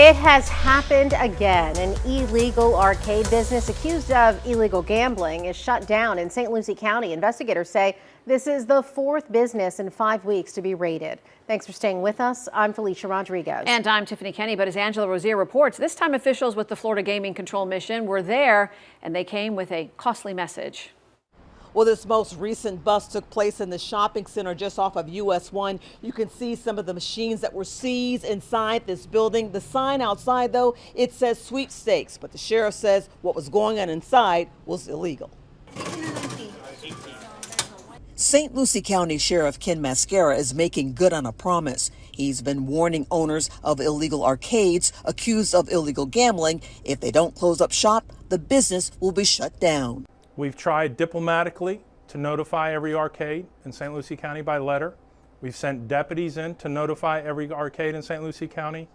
It has happened again. An illegal arcade business accused of illegal gambling is shut down in St. Lucie County. Investigators say this is the fourth business in five weeks to be raided. Thanks for staying with us. I'm Felicia Rodriguez. And I'm Tiffany Kenney. But as Angela Rozier reports, this time officials with the Florida Gaming Control Commission were there and they came with a costly message. Well, this most recent bust took place in the shopping center just off of US 1. You can see some of the machines that were seized inside this building. The sign outside, though, it says sweepstakes, but the sheriff says what was going on inside was illegal. St. Lucie County Sheriff Ken Mascara is making good on a promise. He's been warning owners of illegal arcades accused of illegal gambling if they don't close up shop, the business will be shut down. We've tried diplomatically to notify every arcade in St. Lucie County by letter. We've sent deputies in to notify every arcade in St. Lucie County.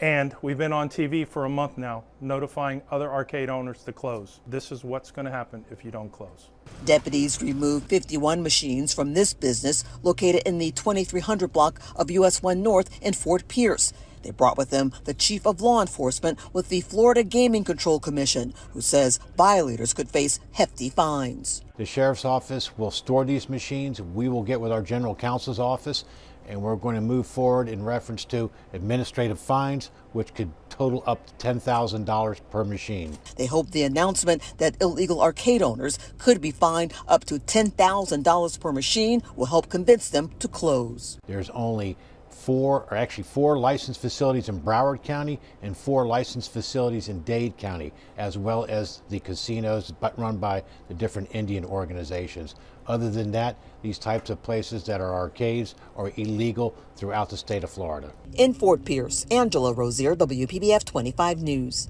And we've been on TV for a month now notifying other arcade owners to close. This is what's going to happen if you don't close. Deputies removed 51 machines from this business located in the 2300 block of US 1 North in Fort Pierce. They brought with them the chief of law enforcement with the Florida Gaming Control Commission, who says violators could face hefty fines. The sheriff's office will store these machines. We will get with our general counsel's office and we're going to move forward in reference to administrative fines, which could total up to $10,000 per machine. They hope the announcement that illegal arcade owners could be fined up to $10,000 per machine will help convince them to close. There's only four, or actually four licensed facilities in Broward County and four licensed facilities in Dade County, as well as the casinos but run by the different Indian organizations. Other than that, these types of places that are arcades are illegal throughout the state of Florida. In Fort Pierce, Angela Rozier, WPBF 25 News.